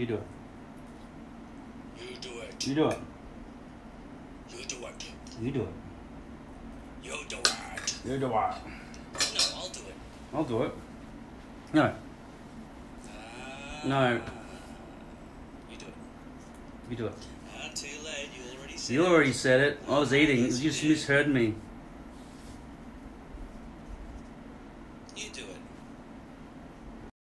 You do it. You do it. You do it. You do it. You do it. You do it. You do it. No, I'll do it. I'll do it. No. Uh, no. You do it. You do it. Not too late. You already said you it. You already said it. I was eating. You just misheard me. You do it.